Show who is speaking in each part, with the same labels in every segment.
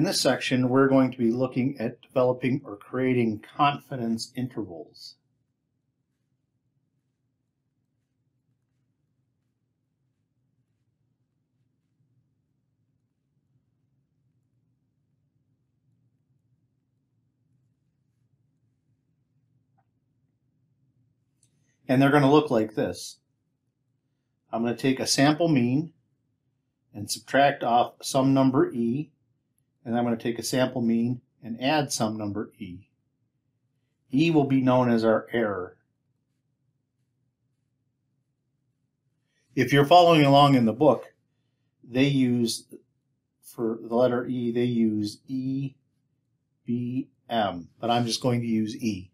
Speaker 1: In this section, we're going to be looking at developing or creating confidence intervals. And they're going to look like this. I'm going to take a sample mean and subtract off some number e, and I'm going to take a sample mean and add some number e. e will be known as our error. If you're following along in the book, they use, for the letter E, they use E, B, M, but I'm just going to use E.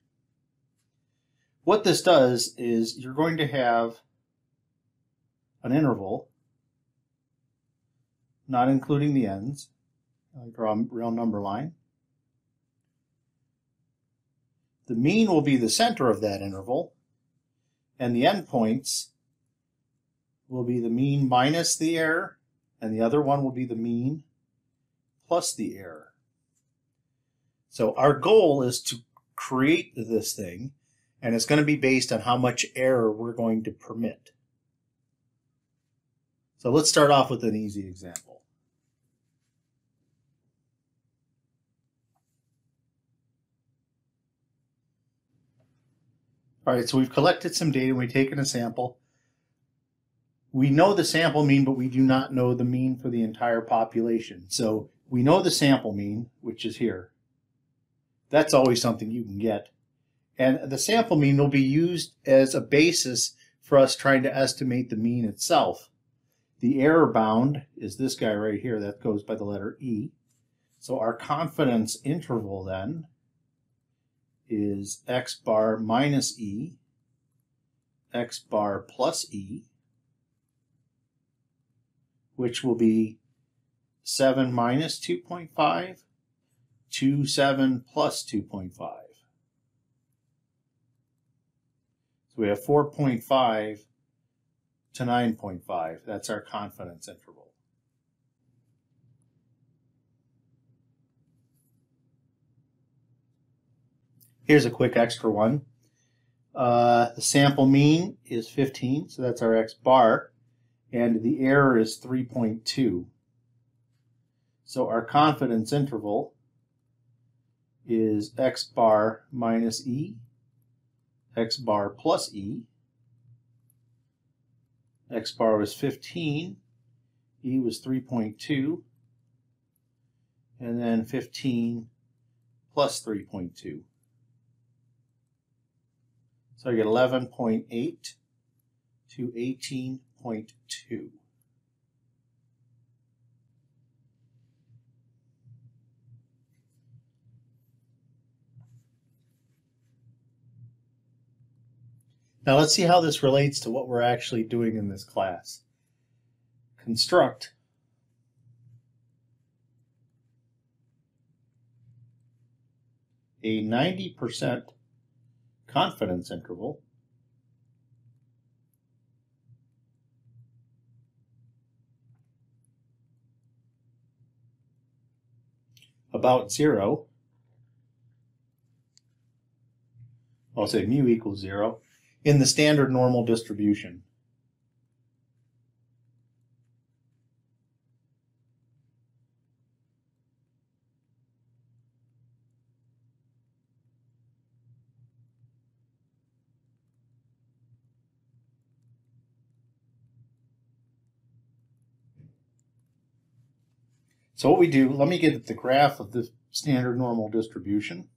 Speaker 1: What this does is you're going to have an interval, not including the ends. I draw a real number line. The mean will be the center of that interval, and the endpoints will be the mean minus the error, and the other one will be the mean plus the error. So our goal is to create this thing, and it's going to be based on how much error we're going to permit. So let's start off with an easy example. All right, so we've collected some data, we've taken a sample. We know the sample mean, but we do not know the mean for the entire population. So we know the sample mean, which is here. That's always something you can get. And the sample mean will be used as a basis for us trying to estimate the mean itself. The error bound is this guy right here that goes by the letter E. So our confidence interval then is x bar minus E, x bar plus E, which will be 7 minus 2.5, 2, 7 plus 2.5. So we have 4.5 to 9.5. That's our confidence interval. Here's a quick extra one. Uh, the sample mean is 15, so that's our x bar, and the error is 3.2. So our confidence interval is x bar minus e, x bar plus e, X bar was 15, E was 3.2, and then 15 plus 3.2. So I get 11.8 to 18.2. Now let's see how this relates to what we're actually doing in this class. Construct a 90% confidence interval about zero. I'll say mu equals zero in the standard normal distribution. So what we do, let me get the graph of the standard normal distribution.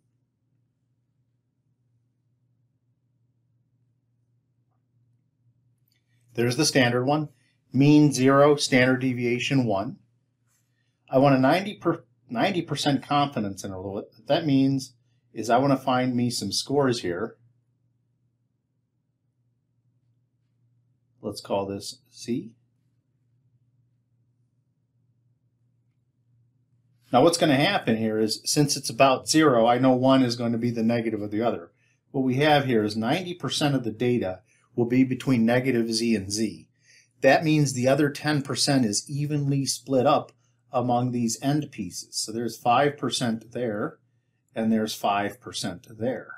Speaker 1: There's the standard one. Mean 0, standard deviation 1. I want a 90 per, 90% confidence interval. What that means is I want to find me some scores here. Let's call this C. Now what's going to happen here is since it's about zero, I know one is going to be the negative of the other. What we have here is 90% of the data will be between negative z and z. That means the other 10% is evenly split up among these end pieces. So there's 5% there, and there's 5% there.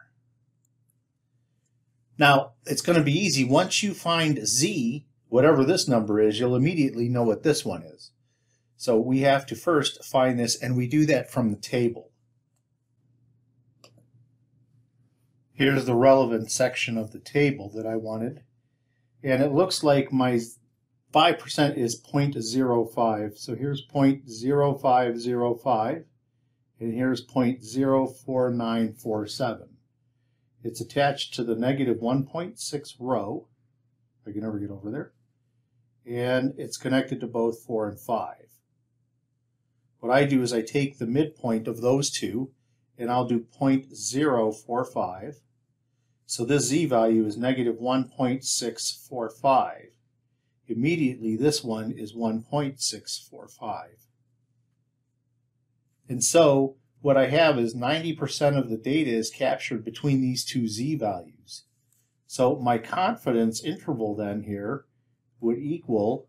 Speaker 1: Now, it's going to be easy. Once you find z, whatever this number is, you'll immediately know what this one is. So we have to first find this, and we do that from the table. Here's the relevant section of the table that I wanted. And it looks like my 5% is 0.05. So here's 0.0505, and here's 0.04947. It's attached to the negative 1.6 row. I can never get over there. And it's connected to both 4 and 5. What I do is I take the midpoint of those two, and I'll do 0.045. So this z value is negative 1.645. Immediately, this one is 1.645. And so what I have is 90% of the data is captured between these two z values. So my confidence interval then here would equal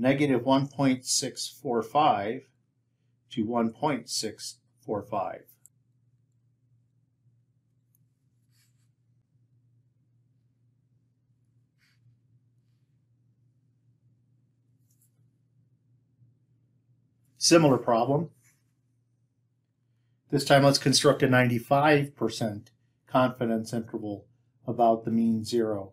Speaker 1: negative 1.645 to 1.645. Similar problem. This time let's construct a 95% confidence interval about the mean zero.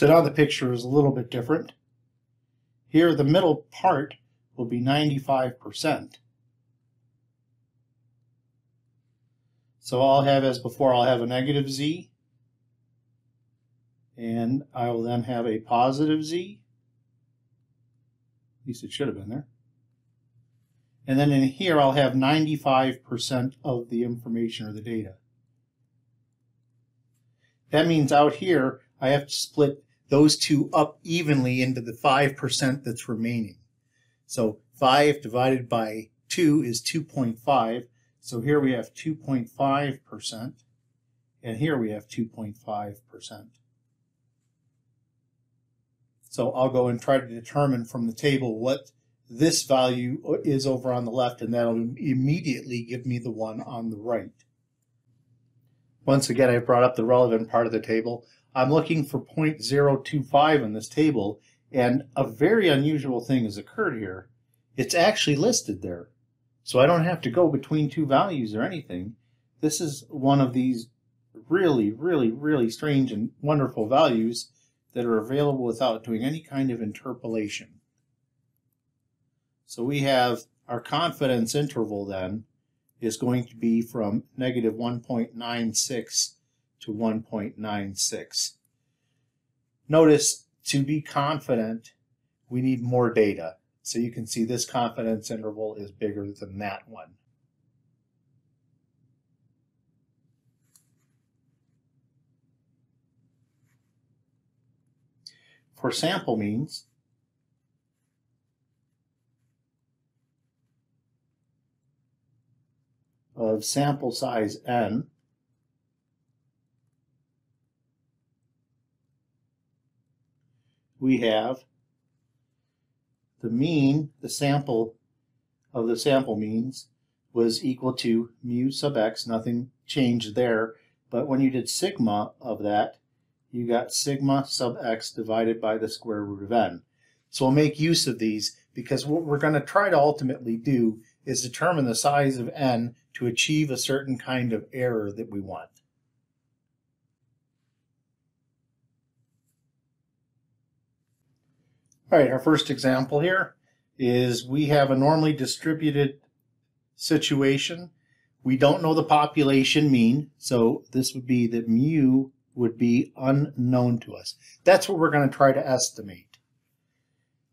Speaker 1: So now the picture is a little bit different. Here the middle part will be 95%. So I'll have as before, I'll have a negative z, and I will then have a positive z. At least it should have been there. And then in here I'll have 95% of the information or the data. That means out here I have to split those two up evenly into the 5% that's remaining. So 5 divided by 2 is 2.5. So here we have 2.5%, and here we have 2.5%. So I'll go and try to determine from the table what this value is over on the left, and that'll immediately give me the one on the right. Once again, I've brought up the relevant part of the table. I'm looking for 0.025 in this table, and a very unusual thing has occurred here. It's actually listed there. So I don't have to go between two values or anything. This is one of these really, really, really strange and wonderful values that are available without doing any kind of interpolation. So we have our confidence interval then is going to be from negative 1.96 to 1.96. Notice to be confident, we need more data. So you can see this confidence interval is bigger than that one. For sample means, of sample size n, we have the mean, the sample of the sample means was equal to mu sub x, nothing changed there, but when you did sigma of that, you got sigma sub x divided by the square root of n. So we'll make use of these because what we're going to try to ultimately do is determine the size of n to achieve a certain kind of error that we want. All right, our first example here is we have a normally distributed situation We don't know the population mean, so this would be that mu would be unknown to us. That's what we're going to try to estimate.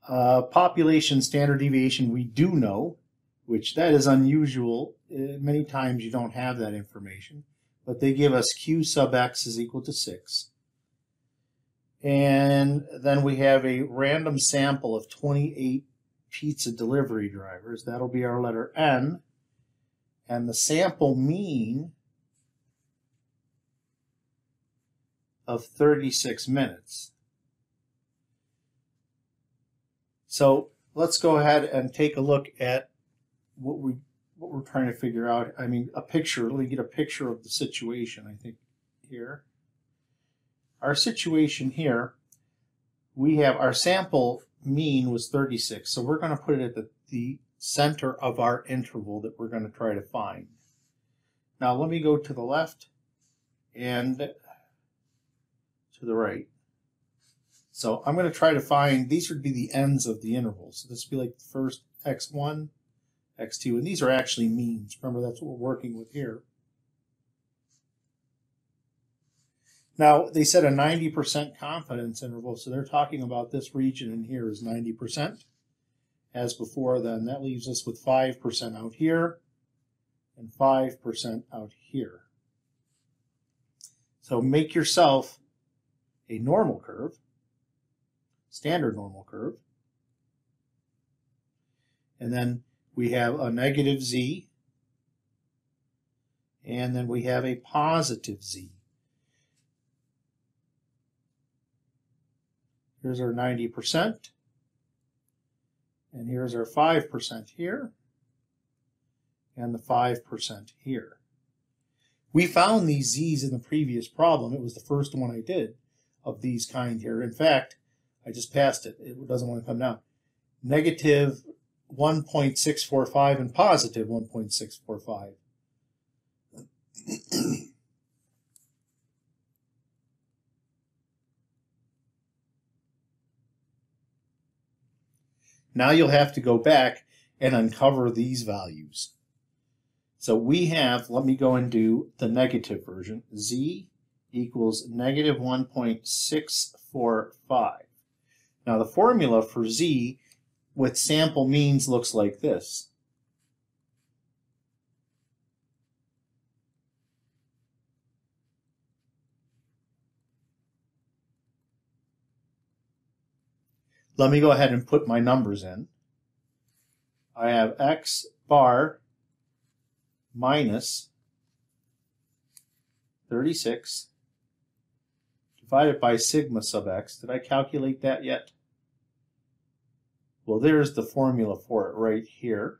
Speaker 1: Uh, population standard deviation we do know, which that is unusual. Uh, many times you don't have that information, but they give us q sub x is equal to 6. And then we have a random sample of 28 pizza delivery drivers. That'll be our letter N. And the sample mean of 36 minutes. So let's go ahead and take a look at what we what we're trying to figure out. I mean, a picture. Let me get a picture of the situation. I think here, our situation here, we have our sample mean was 36, so we're going to put it at the, the center of our interval that we're going to try to find. Now let me go to the left and to the right. So I'm going to try to find, these would be the ends of the interval. So this would be like the first x1, x2, and these are actually means. Remember, that's what we're working with here. Now, they said a 90% confidence interval, so they're talking about this region in here is 90%. As before, then that leaves us with 5% out here and 5% out here. So make yourself a normal curve, standard normal curve, and then we have a negative z, and then we have a positive z. Here's our 90%, and here's our 5% here, and the 5% here. We found these z's in the previous problem. It was the first one I did of these kind here. In fact, I just passed it. It doesn't want to come down. Negative 1.645 and positive 1.645. now you'll have to go back and uncover these values. So we have, let me go and do the negative version, z equals negative 1.645. Now the formula for z with sample means looks like this. Let me go ahead and put my numbers in. I have x bar minus 36 divided by sigma sub x. Did I calculate that yet? Well, there's the formula for it right here.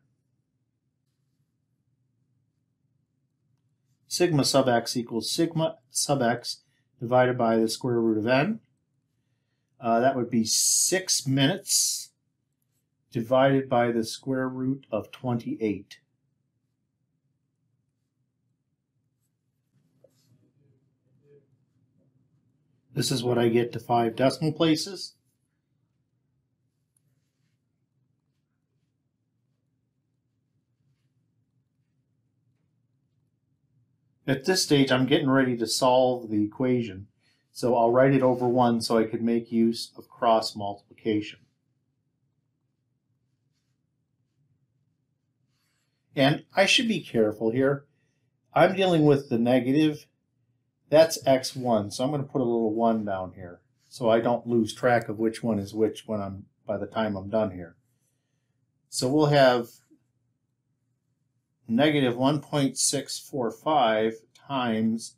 Speaker 1: Sigma sub x equals sigma sub x divided by the square root of n. Uh, that would be 6 minutes divided by the square root of 28. This is what I get to five decimal places. At this stage, I'm getting ready to solve the equation. So I'll write it over 1 so I could make use of cross multiplication. And I should be careful here. I'm dealing with the negative that's x1, so I'm going to put a little 1 down here so I don't lose track of which one is which when I'm by the time I'm done here. So we'll have negative 1.645 times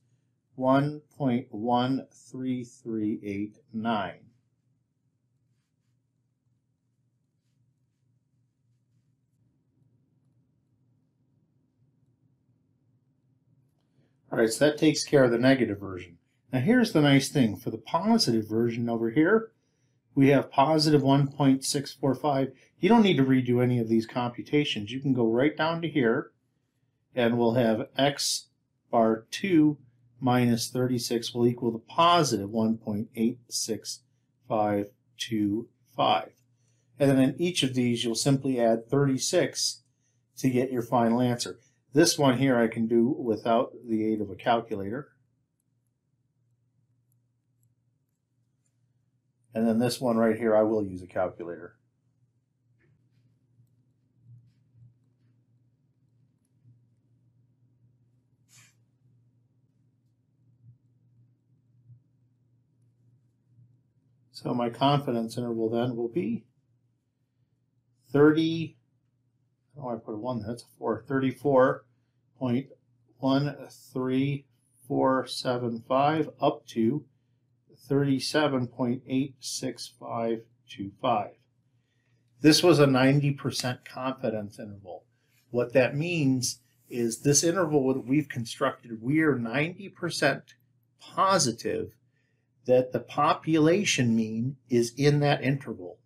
Speaker 1: 1.13389. All right, so that takes care of the negative version. Now here's the nice thing. For the positive version over here, we have positive 1.645. You don't need to redo any of these computations. You can go right down to here, and we'll have x bar 2 minus 36 will equal the positive 1.86525. And then in each of these, you'll simply add 36 to get your final answer. This one here I can do without the aid of a calculator. And then this one right here, I will use a calculator. So my confidence interval then will be 30, oh, I put a 1 there, that's a 4, 34.13475 up to 37.86525. This was a 90% confidence interval. What that means is this interval that we've constructed, we are 90% positive that the population mean is in that interval.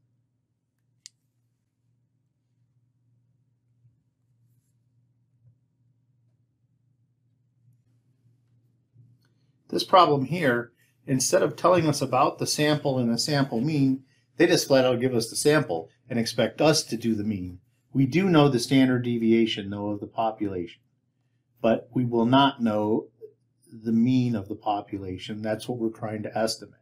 Speaker 1: This problem here, instead of telling us about the sample and the sample mean, they just flat out give us the sample and expect us to do the mean. We do know the standard deviation, though, of the population, but we will not know the mean of the population. That's what we're trying to estimate.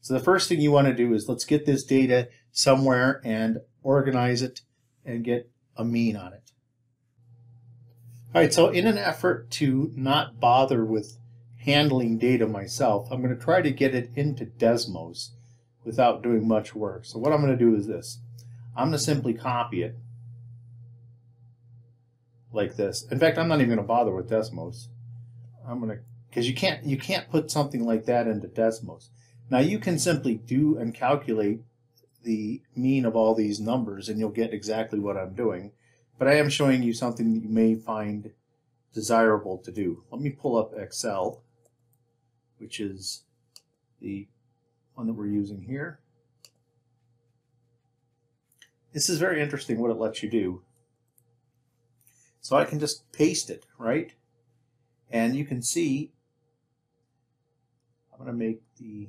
Speaker 1: So the first thing you want to do is let's get this data somewhere and organize it and get a mean on it. All right, so in an effort to not bother with handling data myself, I'm going to try to get it into Desmos without doing much work. So what I'm going to do is this. I'm going to simply copy it like this. In fact, I'm not even going to bother with Desmos. I'm going to, because you can't, you can't put something like that into Desmos. Now you can simply do and calculate the mean of all these numbers and you'll get exactly what I'm doing. But I am showing you something that you may find desirable to do. Let me pull up Excel, which is the one that we're using here. This is very interesting what it lets you do. So I can just paste it, right? And you can see, I'm going to make the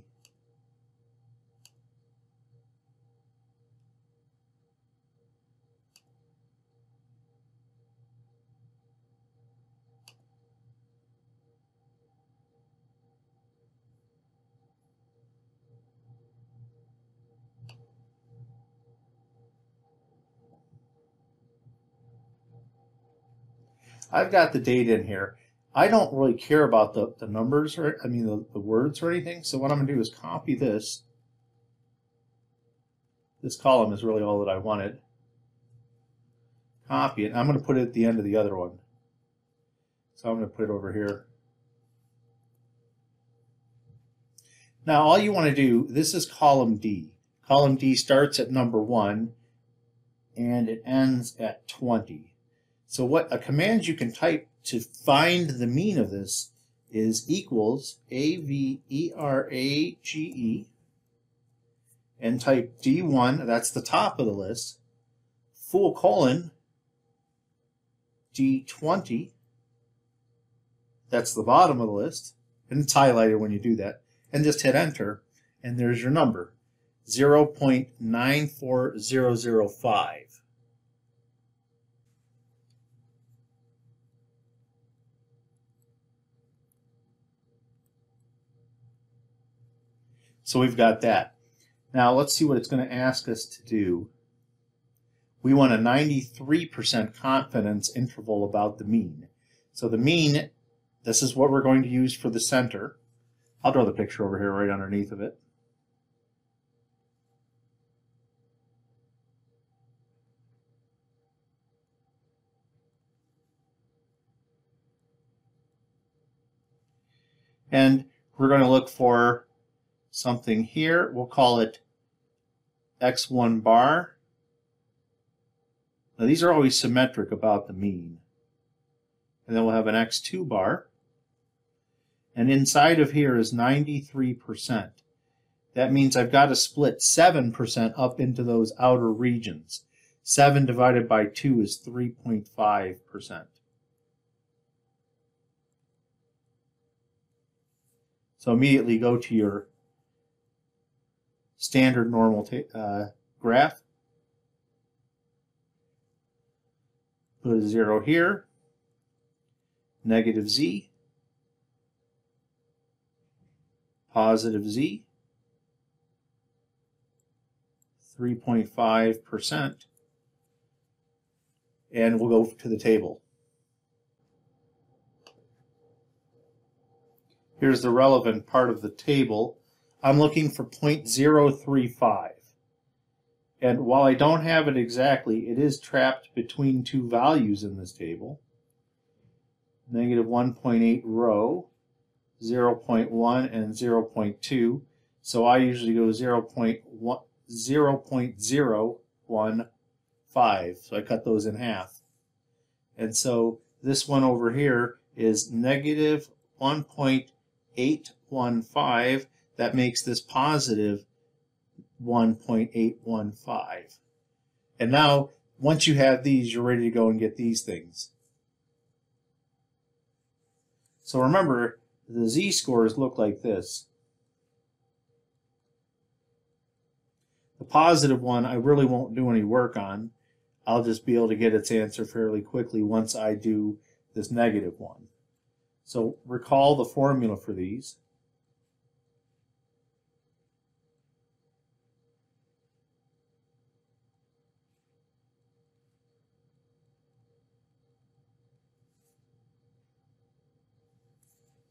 Speaker 1: I've got the date in here. I don't really care about the, the numbers, or I mean the, the words or anything. So what I'm going to do is copy this. This column is really all that I wanted. Copy it. I'm going to put it at the end of the other one. So I'm going to put it over here. Now all you want to do, this is column D. Column D starts at number 1 and it ends at 20. So what a command you can type to find the mean of this is equals A-V-E-R-A-G-E and type D1, that's the top of the list, full colon D20, that's the bottom of the list, and it's highlighted when you do that, and just hit enter, and there's your number, 0.94005. So we've got that. Now let's see what it's going to ask us to do. We want a 93% confidence interval about the mean. So the mean, this is what we're going to use for the center. I'll draw the picture over here right underneath of it. And we're going to look for something here. We'll call it x1 bar. Now these are always symmetric about the mean. And then we'll have an x2 bar. And inside of here is 93%. That means I've got to split 7% up into those outer regions. 7 divided by 2 is 3.5%. So immediately go to your standard normal uh, graph. Put a zero here. negative z, positive z, 3.5%, and we'll go to the table. Here's the relevant part of the table. I'm looking for 0.035. And while I don't have it exactly, it is trapped between two values in this table. Negative 1.8 row, 0.1 and 0.2. So I usually go 0.1, 0.015. So I cut those in half. And so this one over here is negative 1.815. That makes this positive 1.815. And now, once you have these, you're ready to go and get these things. So remember, the z-scores look like this. The positive one I really won't do any work on. I'll just be able to get its answer fairly quickly once I do this negative one. So recall the formula for these.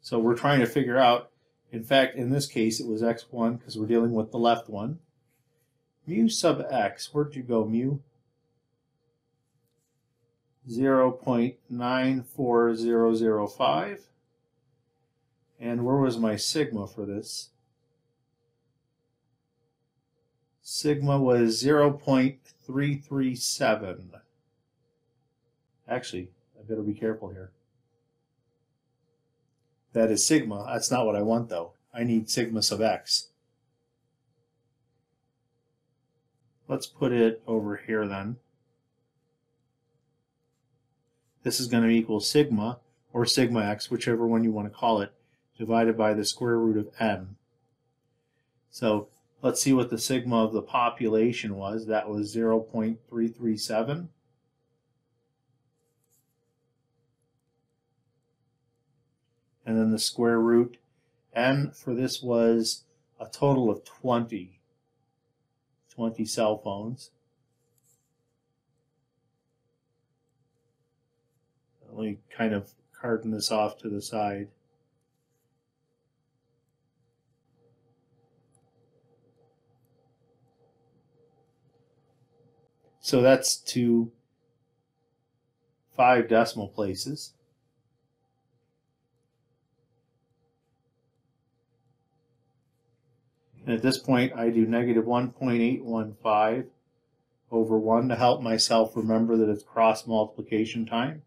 Speaker 1: So we're trying to figure out, in fact, in this case, it was x1 because we're dealing with the left one. Mu sub x, where'd you go, mu? 0.94005. And where was my sigma for this? Sigma was 0.337. Actually, I better be careful here. That is sigma. That's not what I want though. I need sigma sub x. Let's put it over here then. This is going to equal sigma, or sigma x, whichever one you want to call it, divided by the square root of n. So let's see what the sigma of the population was. That was 0.337. and then the square root. And for this was a total of 20, 20 cell phones. Let me kind of carton this off to the side. So that's to five decimal places. And at this point, I do negative 1.815 over 1 to help myself remember that it's cross multiplication time.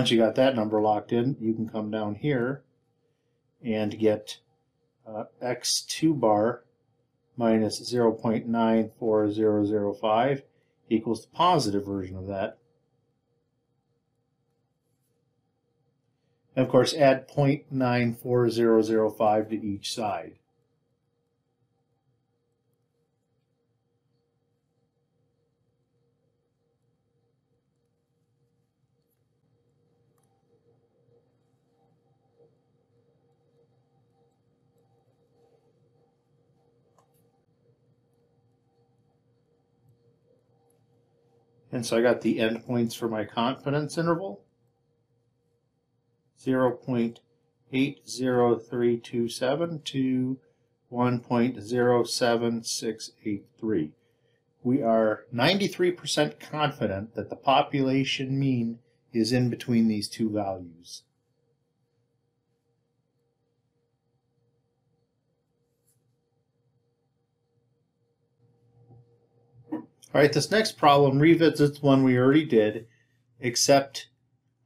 Speaker 1: Once you got that number locked in, you can come down here and get uh, x2 bar minus 0.94005 equals the positive version of that. And of course, add 0.94005 to each side. And so I got the endpoints for my confidence interval. 0.80327 to 1.07683. We are 93% confident that the population mean is in between these two values. All right, this next problem revisits one we already did, except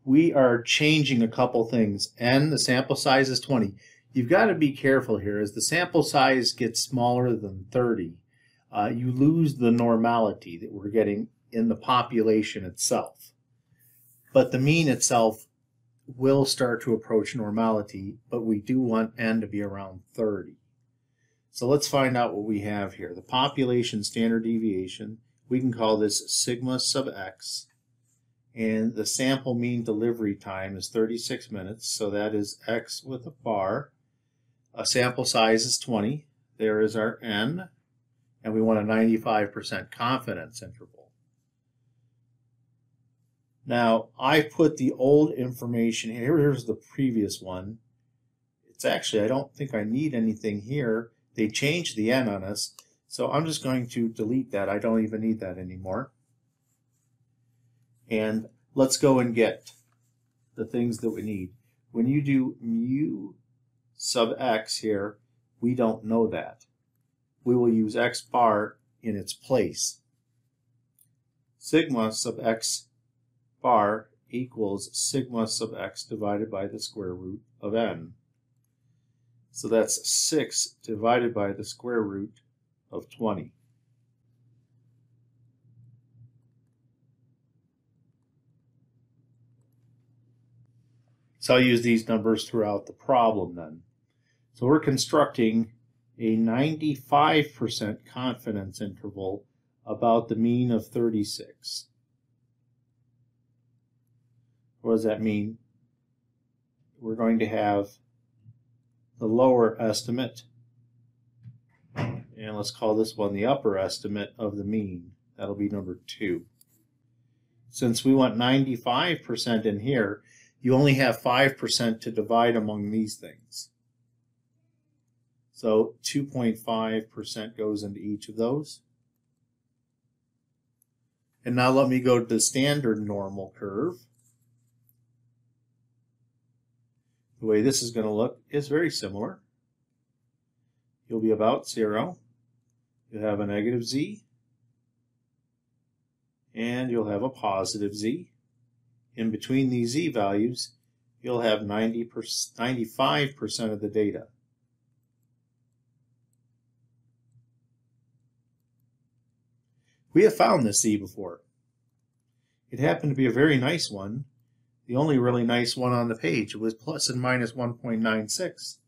Speaker 1: we are changing a couple things. N, the sample size is 20. You've got to be careful here. As the sample size gets smaller than 30, uh, you lose the normality that we're getting in the population itself. But the mean itself will start to approach normality, but we do want n to be around 30. So let's find out what we have here. The population standard deviation, we can call this sigma sub x, and the sample mean delivery time is 36 minutes, so that is x with a bar. A sample size is 20. There is our n, and we want a 95% confidence interval. Now, I put the old information here. Here's the previous one. It's actually, I don't think I need anything here. They changed the n on us, so I'm just going to delete that. I don't even need that anymore. And let's go and get the things that we need. When you do mu sub x here, we don't know that we will use x bar in its place. Sigma sub x bar equals sigma sub x divided by the square root of n. So that's 6 divided by the square root of 20. So I'll use these numbers throughout the problem then. So we're constructing a 95% confidence interval about the mean of 36. What does that mean? We're going to have the lower estimate, and let's call this one the upper estimate of the mean. That'll be number 2. Since we want 95% in here, you only have 5% to divide among these things. So 2.5% goes into each of those. And now let me go to the standard normal curve. The way this is going to look is very similar. You'll be about zero. You'll have a negative z. And you'll have a positive z. In between these z values, you'll have 90 95% of the data. We have found this Z before. It happened to be a very nice one, the only really nice one on the page. It was plus and minus 1.96.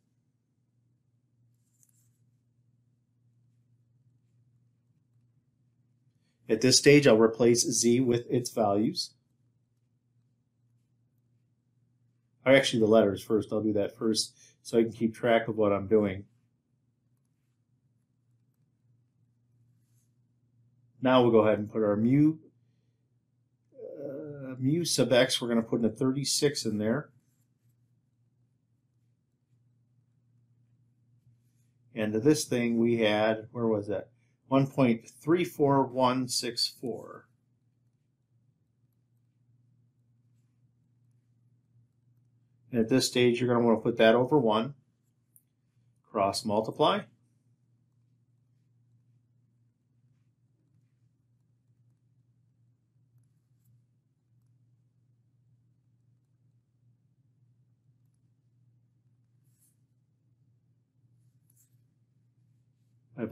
Speaker 1: At this stage, I'll replace Z with its values. Or actually, the letters first. I'll do that first so I can keep track of what I'm doing. Now we'll go ahead and put our mu, uh, mu sub x, we're going to put in a 36 in there. And this thing we had, where was that? 1.34164. And at this stage, you're going to want to put that over 1, cross multiply.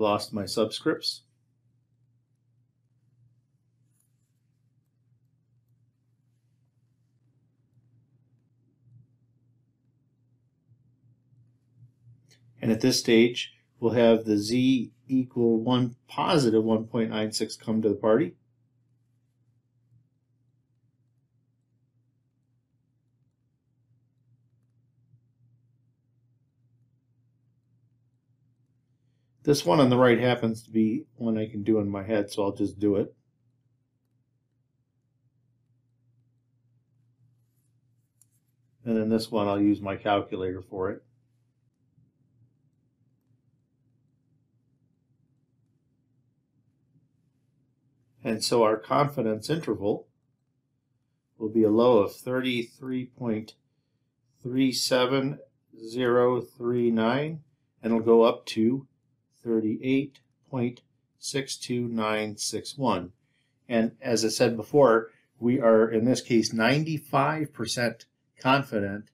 Speaker 1: Lost my subscripts. And at this stage, we'll have the z equal 1 positive 1.96 come to the party. This one on the right happens to be one I can do in my head, so I'll just do it. And then this one, I'll use my calculator for it. And so our confidence interval will be a low of 33.37039, and it'll go up to 38.62961. And as I said before, we are, in this case, 95% confident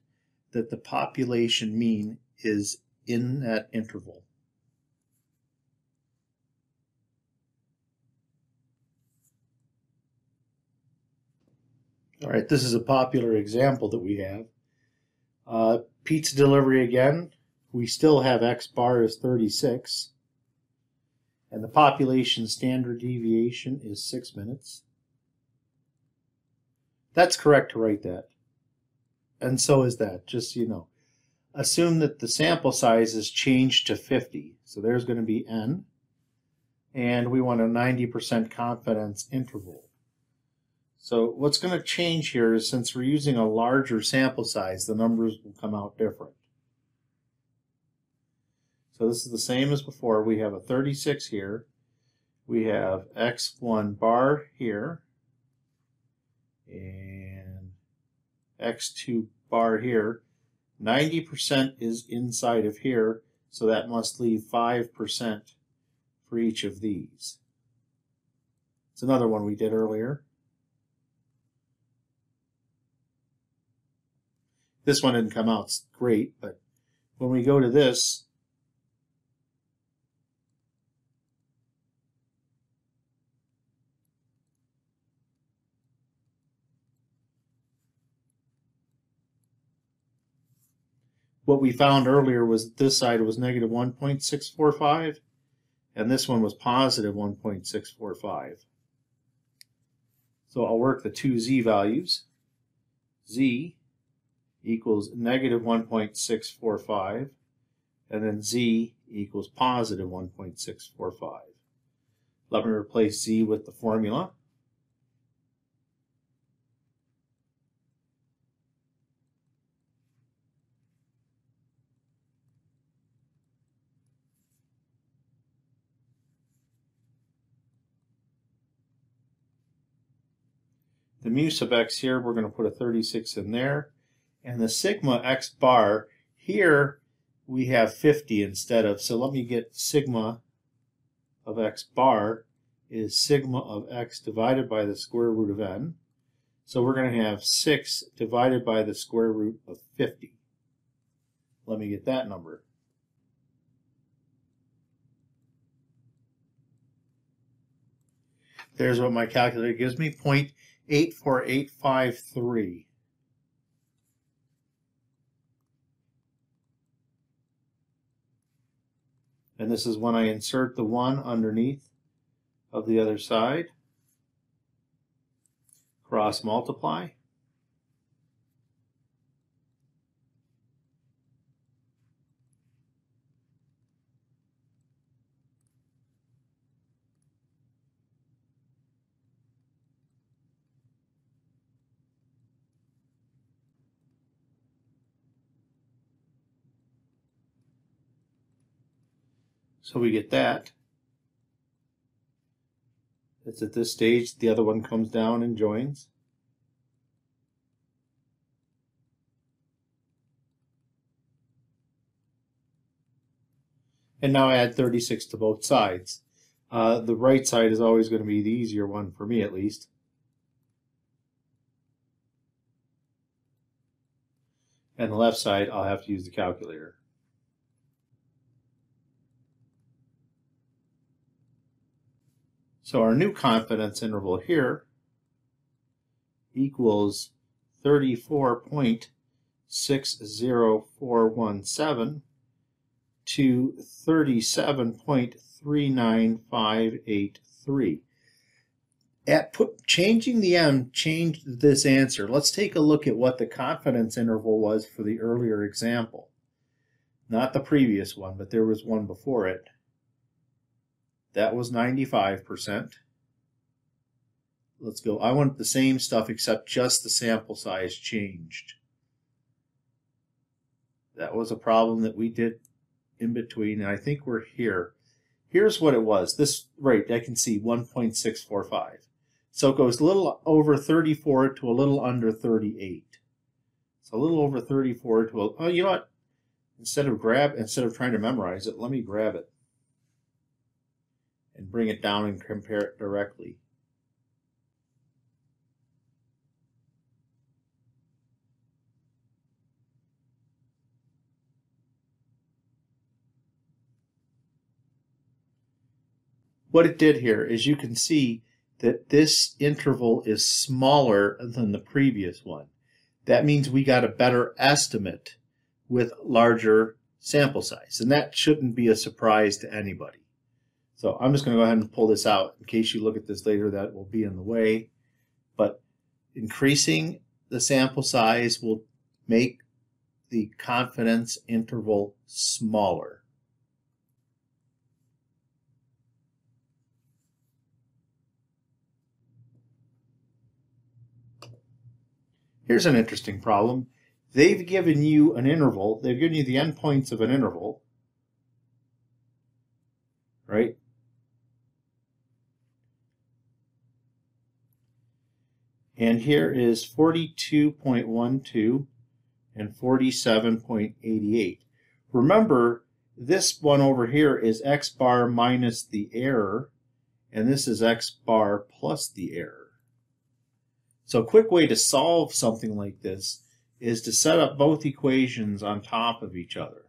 Speaker 1: that the population mean is in that interval. All right, this is a popular example that we have. Uh, pizza delivery again, we still have X bar is 36. And the population standard deviation is 6 minutes. That's correct to write that. And so is that, just so you know. Assume that the sample size is changed to 50. So there's going to be n. And we want a 90% confidence interval. So what's going to change here is since we're using a larger sample size, the numbers will come out different. So this is the same as before. We have a 36 here. We have x1 bar here. And x2 bar here. 90% is inside of here, so that must leave 5% for each of these. It's another one we did earlier. This one didn't come out great, but when we go to this, what we found earlier was this side was negative 1.645 and this one was positive 1.645. So I'll work the two z values. z equals negative 1.645 and then z equals positive 1.645. Let me replace z with the formula. Mu sub x here, we're going to put a 36 in there and the sigma x bar, here we have 50 instead of, so let me get sigma of x bar is sigma of x divided by the square root of n. So we're going to have 6 divided by the square root of 50. Let me get that number. There's what my calculator gives me, 0.84853. And this is when I insert the 1 underneath of the other side. Cross multiply. So we get that. It's at this stage, the other one comes down and joins. And now add 36 to both sides. Uh, the right side is always going to be the easier one for me at least. And the left side, I'll have to use the calculator. So our new confidence interval here equals 34.60417 to 37.39583. At put, changing the m changed this answer. Let's take a look at what the confidence interval was for the earlier example. Not the previous one, but there was one before it. That was 95%. Let's go. I want the same stuff except just the sample size changed. That was a problem that we did in between, and I think we're here. Here's what it was. This rate, I can see 1.645. So it goes a little over 34 to a little under 38. So a little over 34 to a, oh, you know what? Instead of grab, instead of trying to memorize it, let me grab it and bring it down and compare it directly. What it did here is you can see that this interval is smaller than the previous one. That means we got a better estimate with larger sample size, and that shouldn't be a surprise to anybody. So I'm just going to go ahead and pull this out. In case you look at this later, that will be in the way. But increasing the sample size will make the confidence interval smaller. Here's an interesting problem. They've given you an interval. They've given you the endpoints of an interval, right? And here is 42.12 and 47.88. Remember, this one over here is x bar minus the error, and this is x bar plus the error. So a quick way to solve something like this is to set up both equations on top of each other.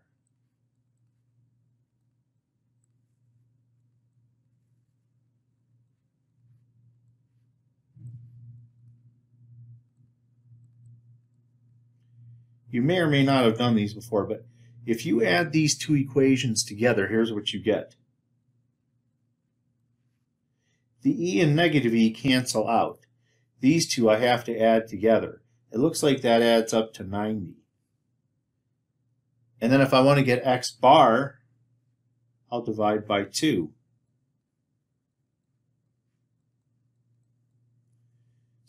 Speaker 1: You may or may not have done these before, but if you add these two equations together, here's what you get. The e and negative e cancel out. These two I have to add together. It looks like that adds up to 90. And then if I want to get x bar, I'll divide by 2.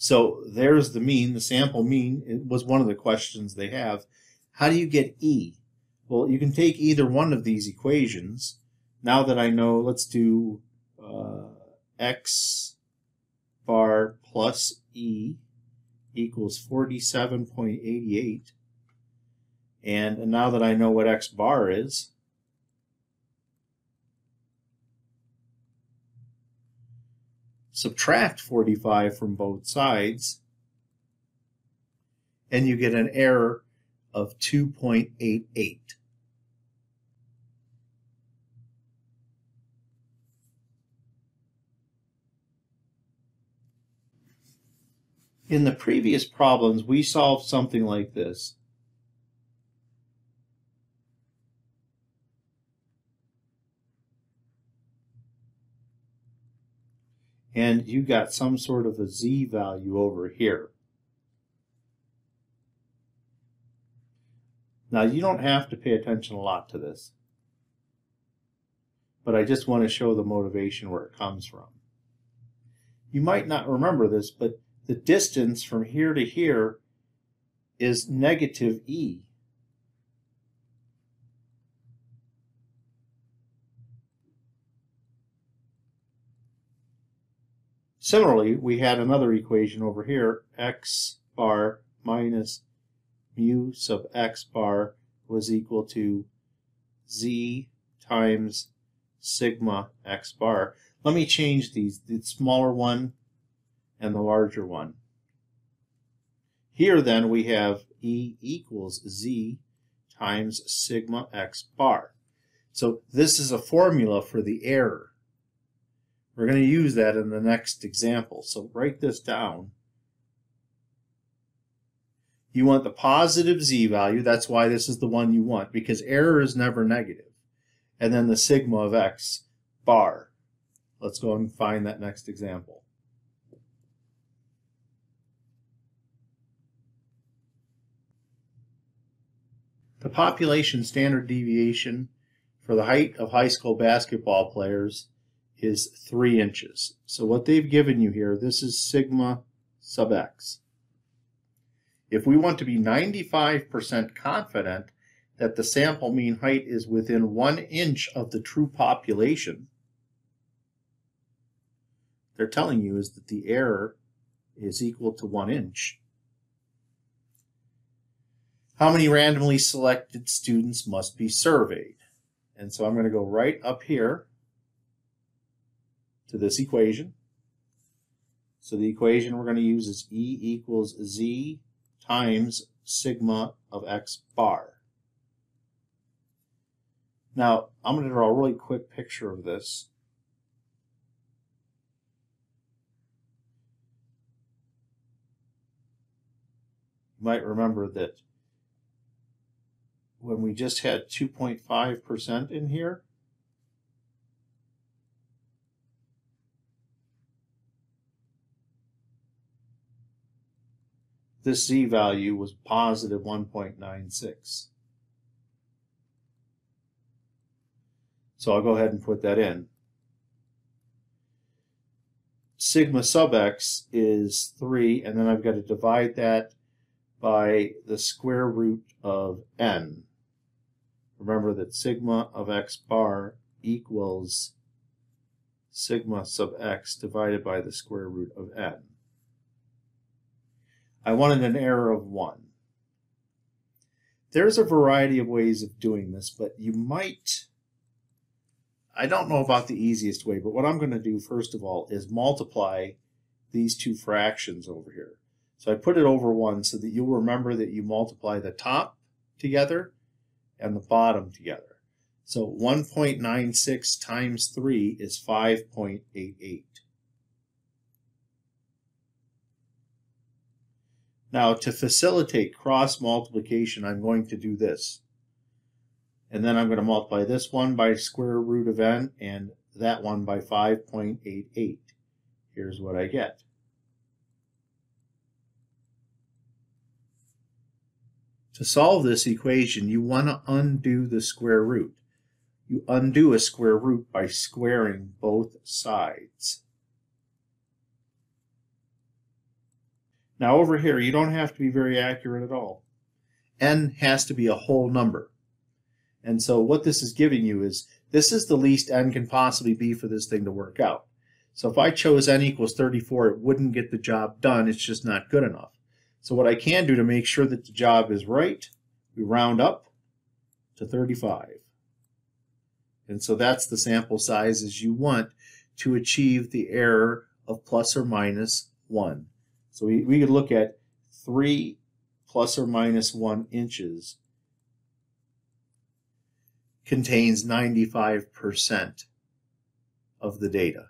Speaker 1: So there's the mean, the sample mean. It was one of the questions they have. How do you get E? Well, you can take either one of these equations. Now that I know, let's do uh, x bar plus E equals 47.88. And now that I know what X bar is, subtract 45 from both sides, and you get an error of 2.88. In the previous problems, we solved something like this. And you got some sort of a z value over here. Now, you don't have to pay attention a lot to this, but I just want to show the motivation where it comes from. You might not remember this, but the distance from here to here is negative e. Similarly, we had another equation over here, x bar minus mu sub x bar was equal to z times sigma x bar. Let me change these. The smaller one and the larger one. Here then we have E equals Z times sigma x bar. So this is a formula for the error. We're going to use that in the next example. So write this down. You want the positive z value. That's why this is the one you want, because error is never negative. And then the sigma of x bar. Let's go and find that next example. The population standard deviation for the height of high school basketball players is 3 inches. So what they've given you here, this is sigma sub x. If we want to be 95% confident that the sample mean height is within 1 inch of the true population, they're telling you is that the error is equal to 1 inch. How many randomly selected students must be surveyed? And so I'm going to go right up here to this equation. So the equation we're going to use is E equals Z times sigma of X bar. Now, I'm going to draw a really quick picture of this. You might remember that when we just had 2.5% in here, this z value was positive 1.96. So I'll go ahead and put that in. Sigma sub x is 3, and then I've got to divide that by the square root of n. Remember that sigma of x bar equals sigma sub x divided by the square root of n. I wanted an error of 1. There's a variety of ways of doing this, but you might, I don't know about the easiest way, but what I'm going to do first of all is multiply these two fractions over here. So I put it over 1 so that you'll remember that you multiply the top together and the bottom together. So 1.96 times 3 is 5.88. Now to facilitate cross multiplication, I'm going to do this. And then I'm going to multiply this one by square root of n and that one by 5.88. Here's what I get. To solve this equation, you want to undo the square root. You undo a square root by squaring both sides. Now over here, you don't have to be very accurate at all. n has to be a whole number. And so what this is giving you is, this is the least n can possibly be for this thing to work out. So if I chose n equals 34, it wouldn't get the job done. It's just not good enough. So what I can do to make sure that the job is right, we round up to 35. And so that's the sample sizes you want to achieve the error of plus or minus 1. So we, we could look at 3 plus or minus 1 inches contains 95% of the data.